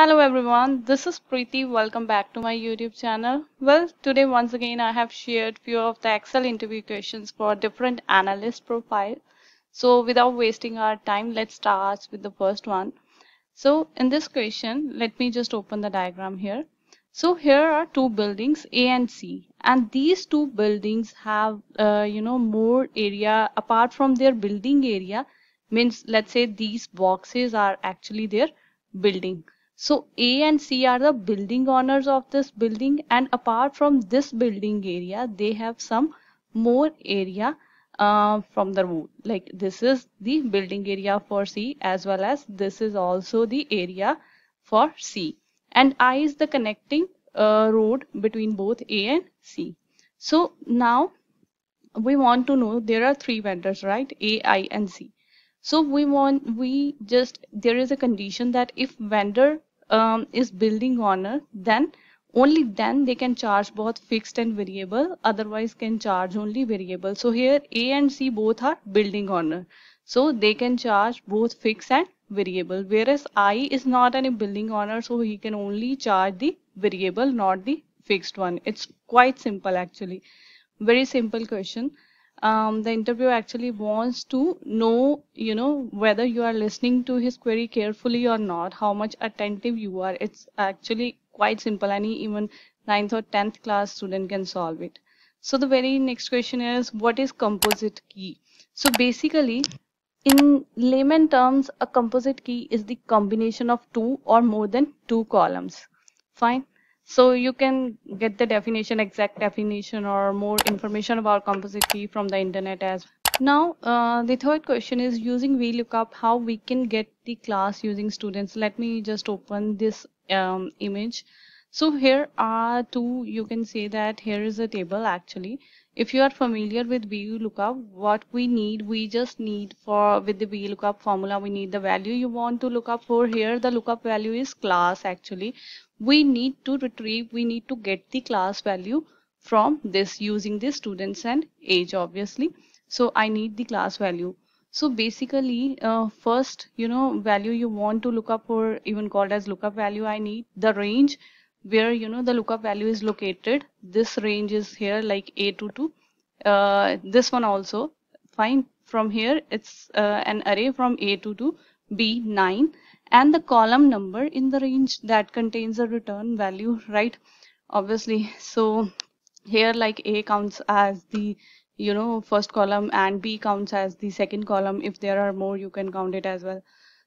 Hello everyone, this is Preeti. Welcome back to my YouTube channel. Well, today once again I have shared few of the Excel interview questions for different analyst profile. So without wasting our time, let's start with the first one. So in this question, let me just open the diagram here. So here are two buildings A and C and these two buildings have uh, you know more area apart from their building area means let's say these boxes are actually their building so A and C are the building owners of this building and apart from this building area, they have some more area uh, from the road. Like this is the building area for C as well as this is also the area for C. And I is the connecting uh, road between both A and C. So now we want to know there are three vendors, right? A, I and C. So we want, we just, there is a condition that if vendor um, is building owner then only then they can charge both fixed and variable. Otherwise can charge only variable. So here a and c both are building owner so they can charge both fixed and variable. Whereas i is not any building owner so he can only charge the variable not the fixed one. It's quite simple actually. Very simple question um, the interviewer actually wants to know you know whether you are listening to his query carefully or not how much attentive you are. It's actually quite simple any even 9th or 10th class student can solve it. So the very next question is what is composite key? So basically in layman terms a composite key is the combination of two or more than two columns. Fine so you can get the definition, exact definition or more information about composite key from the internet as now uh, the third question is using VLOOKUP how we can get the class using students. Let me just open this um, image. So here are two, you can say that here is a table actually. If you are familiar with VLOOKUP, what we need, we just need for with the VLOOKUP formula, we need the value you want to look up for. Here the lookup value is class actually. We need to retrieve we need to get the class value from this using the students and age obviously. So i need the class value. So basically uh, first you know value you want to look up for even called as lookup value i need the range where you know the lookup value is located. This range is here like a to 2 uh, this one also fine. From here it's uh, an array from a to 2 b 9 and the column number in the range that contains a return value right? Obviously so here like a counts as the you know first column and b counts as the second column. If there are more you can count it as well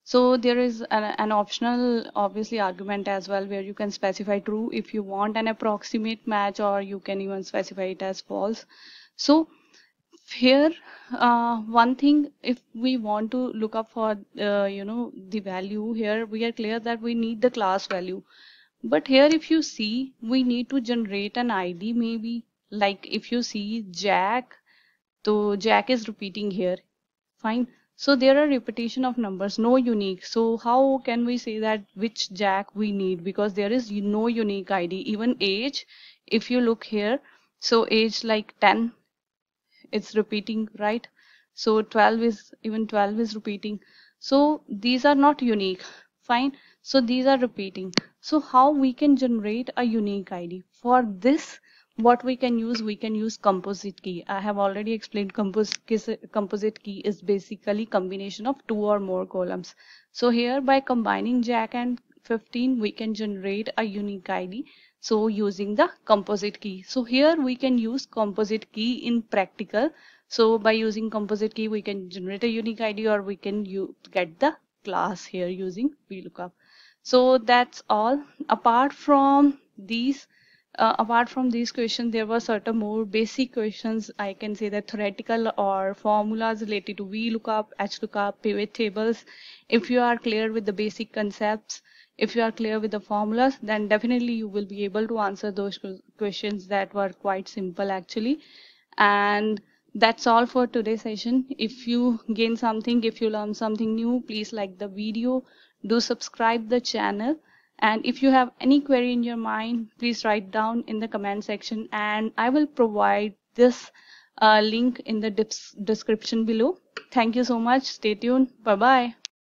so there is an, an optional obviously argument as well where you can specify true if you want an approximate match or you can even specify it as false. So here uh, one thing if we want to look up for uh, you know the value here we are clear that we need the class value. But here if you see we need to generate an id maybe. Like if you see jack so jack is repeating here. Fine so there are repetition of numbers no unique. So how can we say that which jack we need? Because there is no unique id even age. If you look here so age like 10 it's repeating right? So 12 is even 12 is repeating. So these are not unique. Fine. So these are repeating. So how we can generate a unique id for this what we can use we can use composite key. I have already explained composite composite key is basically combination of two or more columns. So here by combining jack and 15 we can generate a unique id so using the composite key. So here we can use composite key in practical. So by using composite key we can generate a unique id or we can get the class here using VLOOKUP. So that's all. Apart from these uh, apart from these questions there were certain more basic questions. I can say that theoretical or formulas related to VLOOKUP HLOOKUP pivot tables. If you are clear with the basic concepts if you are clear with the formulas then definitely you will be able to answer those questions that were quite simple actually. And that's all for today's session. If you gain something if you learn something new please like the video. Do subscribe the channel and if you have any query in your mind please write down in the comment section. And i will provide this uh, link in the description below. Thank you so much. Stay tuned. Bye bye